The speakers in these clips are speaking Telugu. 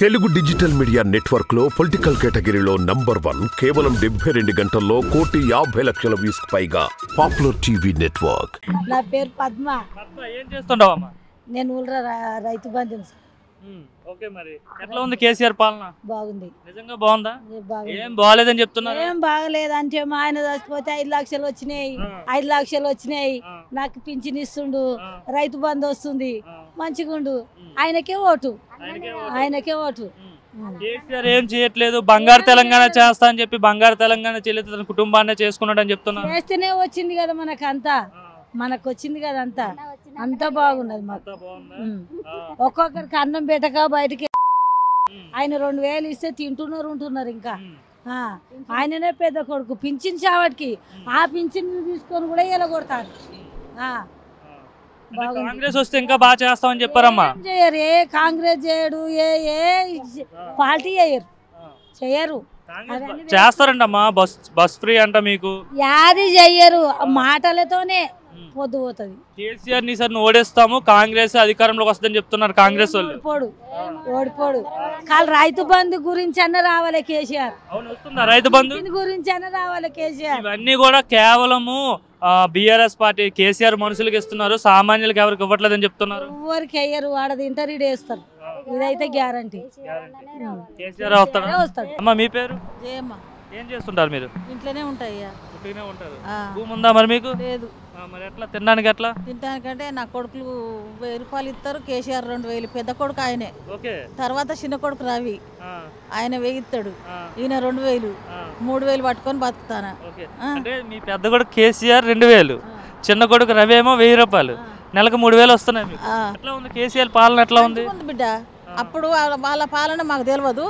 తెలుగు డిజిటల్ మీడియా నెట్వర్క్లో పొలిటికల్ కేటగిరీలో నంబర్ వన్ కేవలం డెబ్బై రెండు గంటల్లో కోటి యాభై లక్షల వ్యూస్ పైగా పాపులర్ టీవీ నెట్వర్క్. నా పేరు పద్మ. పద్మ ఏం చేస్తుండవమ్మా? నేను ఊళ్ళో రైతు సార్. ఓకే మరి. ఎట్లా ఉంది కేసీఆర్ పాలన? బాగుంది. నిజంగా బాగుందా? ఏ బాగాలేదని చెప్తున్నారు? ఏం బాగలేదు అంటే మా ఆయన చచ్చిపోతే ఐదు లక్షలు వచ్చినాయి. ఐదు లక్షలు వచ్చినాయి. నాకు పింఛన్ ఇస్తుండు. రైతు బంధు వస్తుంది. మంచిగుండు. ఆయనకే ఓటు. ఆయనకే ఓటు. కేసీఆర్ ఏం చేయట్లేదు? బంగారు తెలంగాణ చేస్తా అని చెప్పి బంగారు తెలంగాణ చెల్లితే తన కుటుంబాన్ని చేసుకున్నాడు అని చెప్తున్నారు. చేస్తేనే వచ్చింది కదా మనకు అంతా మనకు వచ్చింది కదా అంతా. అంతా బాగున్నది మాకు. ఒక్కొక్కరికి అన్నం పెట్టక బయటకి. ఆయన రెండు వేలు ఇస్తే తింటున్నారు ఉంటున్నారు ఇంకా. ఆయననే పెద్ద కొడుకు. పింఛన్ చావటికి. ఆ పింఛన్ తీసుకొని కూడా ఎలగొడతారు. కాంగ్రెస్ వస్తే ఇంకా బాగా చేస్తామని చెప్పారమ్మా. ఏం చేయరు ఏ కాంగ్రెస్ చేయడు ఏ ఏ పార్టీ చేయరు. చేయరు. బ- చేస్తారంటమ్మా బస్ బస్ ఫ్రీ అంట మీకు. యాది చెయ్యరు మాటలతోనే పొద్దు పోతుంది. కేసీఆర్ని సార్ ఓడేస్తాము కాంగ్రెస్ అధికారంలోకి వస్తుందని చెప్తున్నారు కాంగ్రెస్ వాళ్ళు. ఓడిపోడు ఓడిపోడు. కాదు రైతు బంధు గురించి అన్న రావాలి కేసీఆర్. అవును వస్తుందా రైతు బంధు? గురించి అన్న రావాలి కేసీఆర్. ఇవన్నీ కూడా కేవలము బిఆర్ఎస్ పార్టీ కేసీఆర్ మనుషులకు ఇస్తున్నారు సామాన్యులకు ఎవరికి ఇవ్వట్లేదని చెప్తున్నారు? ఎవరికి వేయరు ఆడ తింటారు ఇటు వేస్తారు ఇదైతే గ్యారంటీ. కేసీఆర్ వస్తాడు? వస్తాడు. అమ్మ మీ పేరు? ఏం చేస్తుంటారు మీరు? ఇంట్లోనే ఉంటాయ్యా. పుట్టినే ఉంటారు భూమి ఉందా మరి మీకు? లేదు. మరి ఎట్లా? తినడానికి ఎట్లా? తినడానికంటే నా కొడుకులు వెయ్యి రూపాయలు ఇస్తారు కేసీఆర్ రెండు వేలు పెద్ద కొడుకు ఆయనే. ఓకే. తర్వాత చిన్న కొడుకు రవి. ఆయన వెయ్యి ఇస్తాడు. ఈయన రెండు వేలు. మూడు వేలు పట్టుకొని బతుకుతాను. అంటే మీ పెద్ద కొడుకు కేసీఆర్ రెండు వేలు. చిన్న కొడుకు రవి ఏమో వెయ్యి రూపాయలు. నెలకు మూడు వేలు వస్తున్నాయి. ఎట్లా ఉంది? కేసీఆర్ పాలన ఎట్లా ఉంది? బిడ్డ. అప్పుడు వాళ్ళ- పాలన మాకు తెలియదు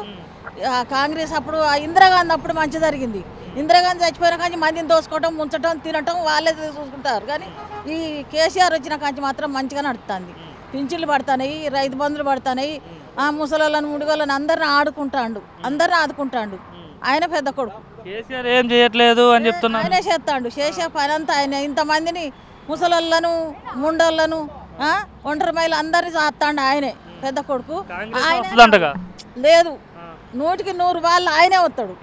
కాంగ్రెస్ అప్పుడు ఇందిరాగాంధీ అప్పుడు మంచి జరిగింది. ఇందిరాగాంధీ చచ్చిపోయిన కానీ మందిని దోసుకోవటం ముంచటం తినటం వాళ్ళే చూసుకుంటారు. కానీ ఈ కేసీఆర్ వచ్చిన కాంచి మాత్రం మంచిగా నడుస్తుంది. పింఛన్లు పడతాయి రైతు బంధులు పడతాయి ఆ ముసలోళ్ళని ముడిగోళ్ళని అందరిని ఆడుకుంటాండు. అందరిని ఆదుకుంటాండు. ఆయన పెద్ద కొడుకు. కేసీఆర్ ఏం చేయట్లేదు అని చెప్తున్నారు ఆయనే చేస్తాడు. చేసే పని అంతా ఆయన. ఇంతమందిని ముసలోళ్ళను ముండోళ్ళను ఒంటరి మైలు అందరిని చేస్తాడు ఆయనే. పెద్ద కొడుకు. లేదు. నూటికి నూరు వాళ్ళు ఆయనే వస్తాడు.